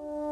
you